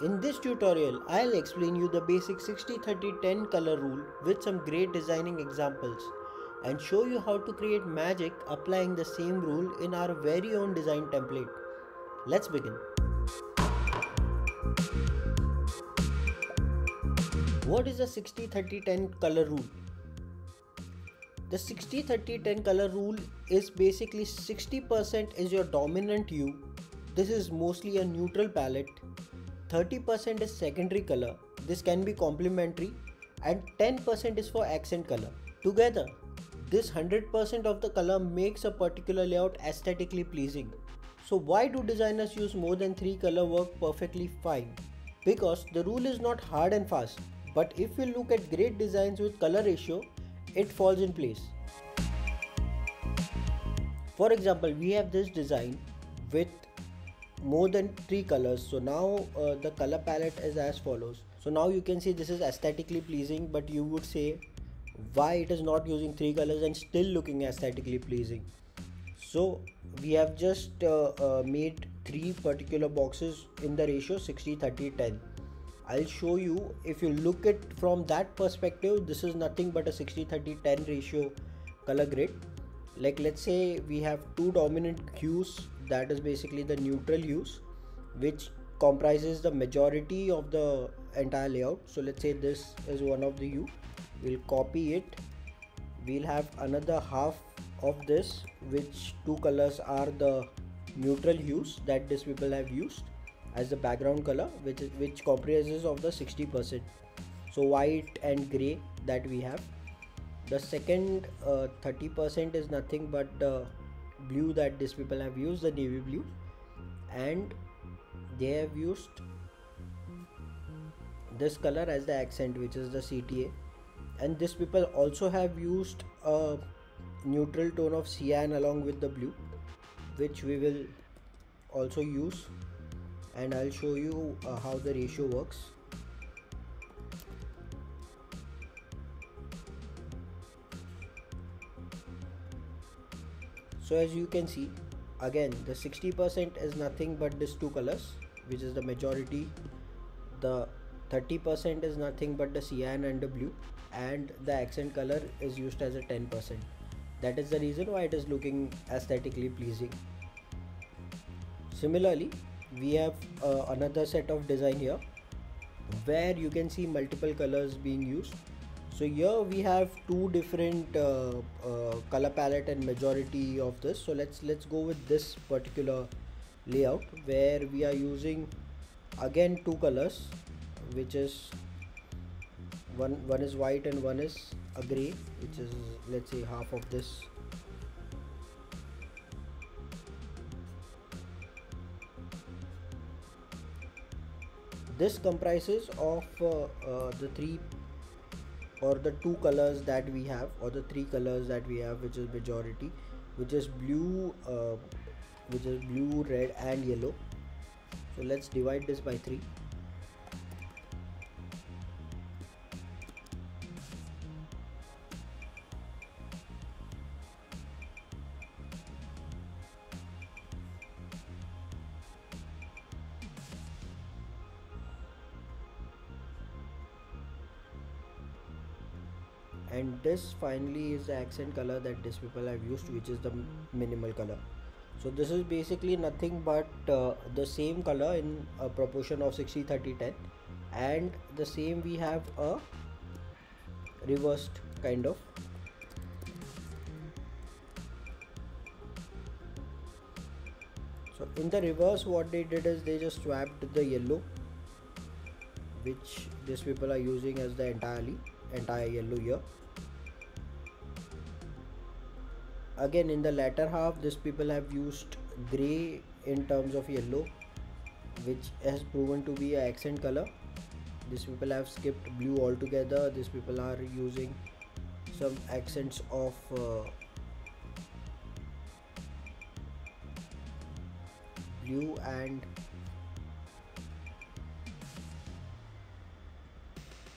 In this tutorial, I'll explain you the basic 60-30-10 color rule with some great designing examples and show you how to create magic applying the same rule in our very own design template. Let's begin. What is the 60-30-10 color rule? The 60-30-10 color rule is basically 60% is your dominant hue. This is mostly a neutral palette 30% is secondary color, this can be complementary, and 10% is for accent color. Together, this 100% of the color makes a particular layout aesthetically pleasing. So why do designers use more than 3 color work perfectly fine? Because the rule is not hard and fast, but if you look at great designs with color ratio, it falls in place. For example, we have this design with more than three colors. So now uh, the color palette is as follows. So now you can see this is aesthetically pleasing but you would say why it is not using three colors and still looking aesthetically pleasing. So we have just uh, uh, made three particular boxes in the ratio 60 30 10 i'll show you if you look at from that perspective this is nothing but a 60 30 10 ratio color grid. Like let's say we have two dominant hues that is basically the neutral hues which comprises the majority of the entire layout. So let's say this is one of the hue we'll copy it. We'll have another half of this which two colors are the neutral hues that these people have used as the background color which is which comprises of the 60 percent. So white and gray that we have. The second 30% uh, is nothing but the blue that these people have used the navy blue and they have used this color as the accent which is the CTA and these people also have used a neutral tone of cyan along with the blue which we will also use. And I'll show you uh, how the ratio works so as you can see again the 60% is nothing but these two colors which is the majority. The 30% is nothing but the cyan and the blue and the accent color is used as a 10% that is the reason why it is looking aesthetically pleasing. Similarly we have uh, another set of design here where you can see multiple colors being used so here we have two different uh, uh, color palette and majority of this. So let's let's go with this particular layout where we are using again two colors which is one one is white and one is a gray which is let's say half of this. This comprises of uh, uh, the three or the two colors that we have or the three colors that we have which is majority which is blue uh, which is blue red and yellow. So let's divide this by 3 and this finally is the accent color that these people have used which is the minimal color. So this is basically nothing but uh, the same color in a proportion of 60 30 10 and the same we have a reversed kind of. So in the reverse what they did is they just swapped the yellow which these people are using as the entirely entire yellow here again in the latter half these people have used gray in terms of yellow which has proven to be an accent color. These people have skipped blue altogether. These people are using some accents of uh, blue and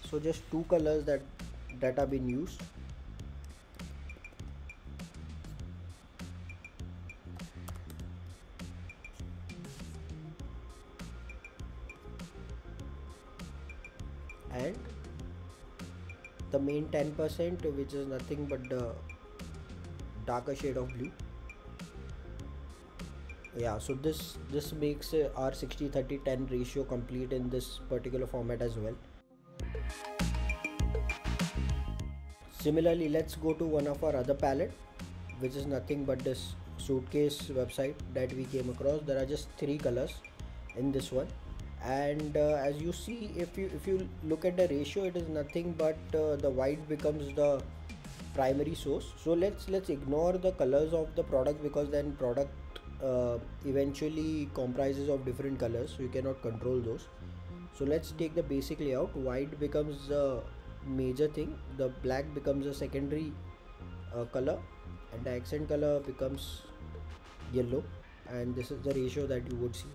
so just two colors that that have been used and the main 10% which is nothing but the darker shade of blue. Yeah so this this makes uh, our 60 30 10 ratio complete in this particular format as well. Similarly let's go to one of our other palette which is nothing but this suitcase website that we came across. There are just three colors in this one and uh, as you see if you if you look at the ratio it is nothing but uh, the white becomes the primary source. So let's let's ignore the colors of the product because then product uh, eventually comprises of different colors so you cannot control those. So let's take the basic layout. White becomes the major thing. The black becomes a secondary uh, color. And the accent color becomes yellow. And this is the ratio that you would see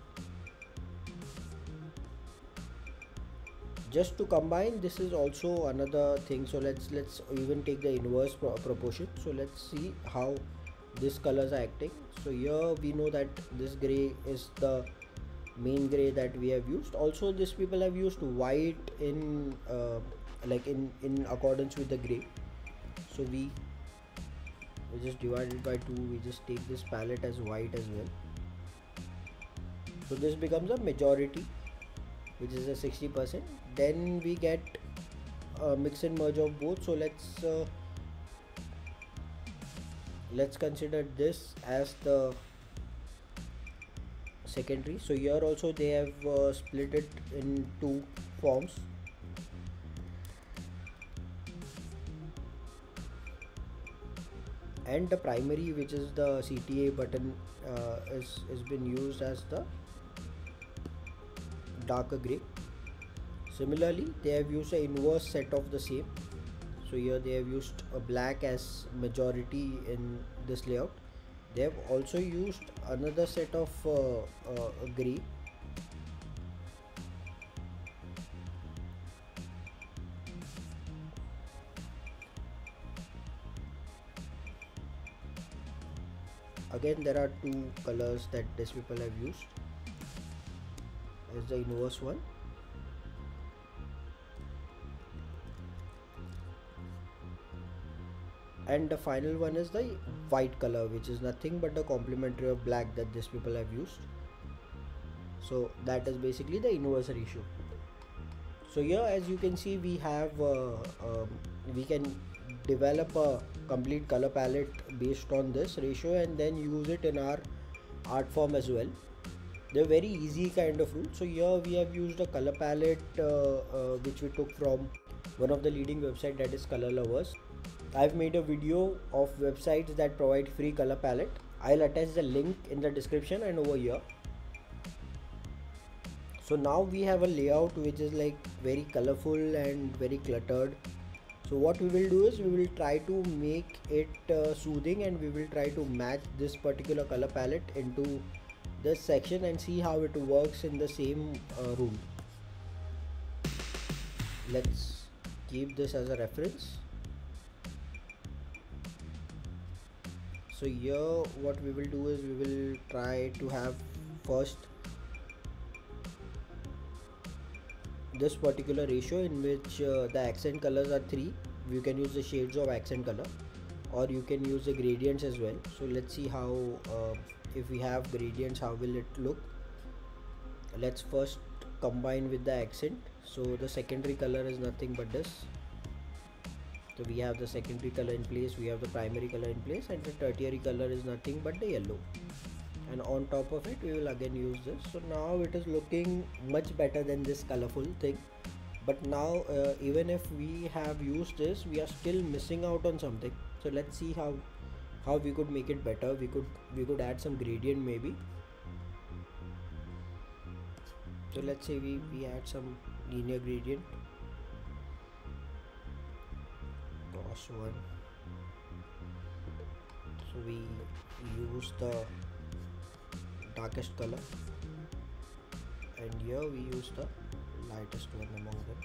just to combine this is also another thing. So let's let's even take the inverse pro proportion. So let's see how these colors are acting. So here we know that this gray is the main gray that we have used. Also these people have used white in uh, like in in accordance with the gray. So we we just divide it by 2 we just take this palette as white as well. So this becomes a majority which is a 60 percent then we get a mix and merge of both. So let's uh, let's consider this as the secondary. So here also they have uh, split it in two forms. And the primary which is the CTA button uh, is, is been used as the darker gray. Similarly they have used an inverse set of the same. So here they have used a black as majority in this layout. They have also used another set of uh, uh, gray. Again there are two colors that these people have used as the inverse one? And the final one is the white color which is nothing but the complementary of black that these people have used. So that is basically the inverse ratio. So here as you can see we have uh, um, we can develop a complete color palette based on this ratio and then use it in our art form as well they're very easy kind of rule so here we have used a color palette uh, uh, which we took from one of the leading website that is color lovers I've made a video of websites that provide free color palette. I'll attach the link in the description and over here. So now we have a layout which is like very colorful and very cluttered. So what we will do is we will try to make it uh, soothing and we will try to match this particular color palette into this section and see how it works in the same uh, room. Let's keep this as a reference. so here what we will do is we will try to have first this particular ratio in which uh, the accent colors are 3 you can use the shades of accent color or you can use the gradients as well so let's see how uh, if we have gradients how will it look? Let's first combine with the accent. So the secondary color is nothing but this. So we have the secondary color in place we have the primary color in place and the tertiary color is nothing but the yellow. And on top of it we will again use this. So now it is looking much better than this colorful thing. But now uh, even if we have used this we are still missing out on something. So let's see how how we could make it better. We could we could add some gradient maybe. So let's say we, we add some linear gradient. Cross one. So we use the darkest color. And here we use the lightest one among them.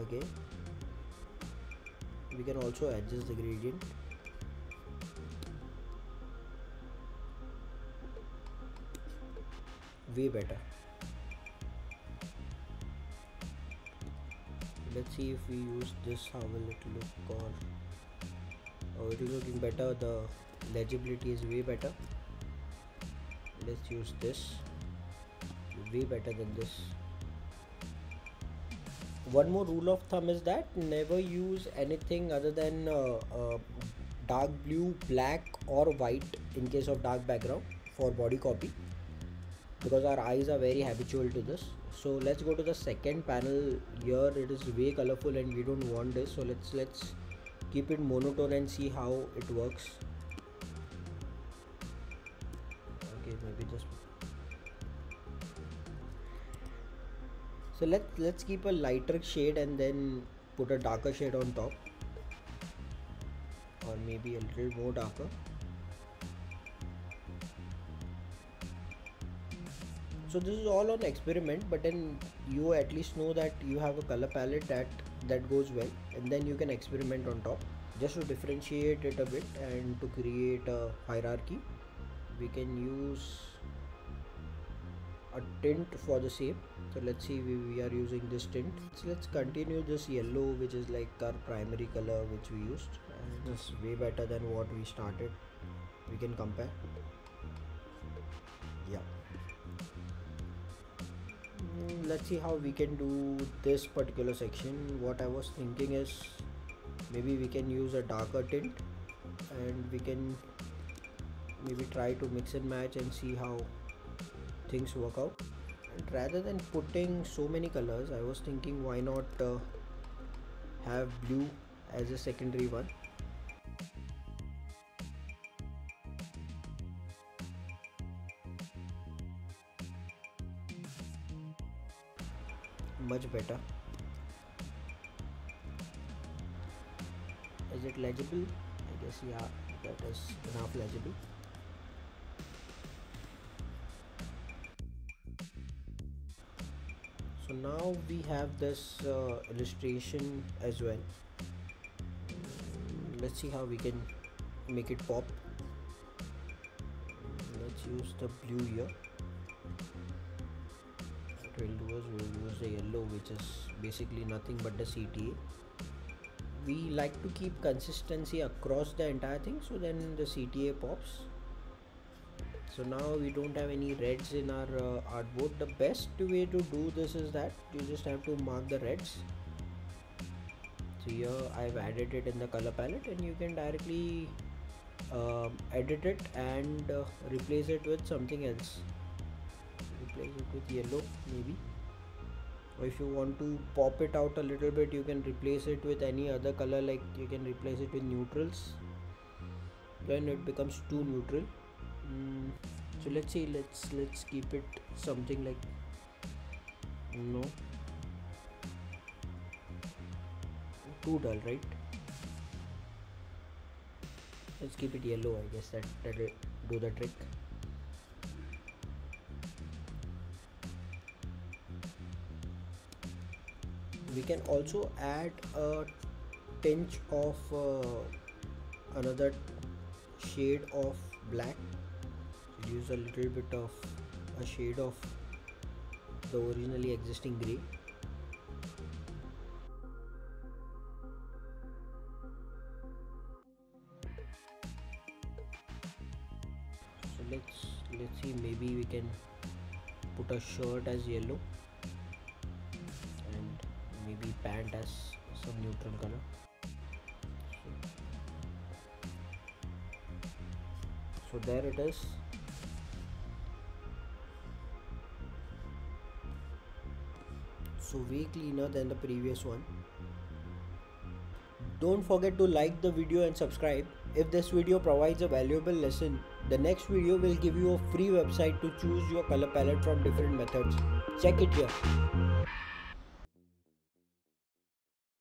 Okay we can also adjust the gradient. Way better. Let's see if we use this how will it look or oh it is looking better. The legibility is way better. Let's use this. Way better than this one more rule of thumb is that never use anything other than uh, uh, dark blue black or white in case of dark background for body copy. Because our eyes are very habitual to this. So let's go to the second panel. Here it is way colorful and we don't want this. So let's let's keep it monotone and see how it works so let's let's keep a lighter shade and then put a darker shade on top. Or maybe a little more darker. So this is all on experiment but then you at least know that you have a color palette that that goes well. And then you can experiment on top. Just to differentiate it a bit and to create a hierarchy we can use a tint for the same so let's see we, we are using this tint. So let's continue this yellow which is like our primary color which we used. And it's way better than what we started. We can compare. Yeah. Mm, let's see how we can do this particular section. What i was thinking is maybe we can use a darker tint and we can maybe try to mix and match and see how things work out. And rather than putting so many colors I was thinking why not uh, have blue as a secondary one? Much better. Is it legible? I guess yeah that is enough legible so now we have this uh, illustration as well. Let's see how we can make it pop. Let's use the blue here. What we'll do is we'll use the yellow which is basically nothing but the CTA we like to keep consistency across the entire thing so then the CTA pops so now we don't have any reds in our uh, artboard the best way to do this is that you just have to mark the reds. So here I've added it in the color palette and you can directly uh, edit it and uh, replace it with something else. Replace it with yellow maybe. Or if you want to pop it out a little bit you can replace it with any other color like you can replace it with neutrals. Then it becomes too neutral mm, so let's see let's let's keep it something like no too dull right? Let's keep it yellow i guess that that'll do the trick. We can also add a tinge of uh, another shade of black use a little bit of a shade of the originally existing gray. So let's let's see maybe we can put a shirt as yellow and maybe pant as some neutral color. So there it is so way cleaner than the previous one. Don't forget to like the video and subscribe. If this video provides a valuable lesson the next video will give you a free website to choose your color palette from different methods. Check it here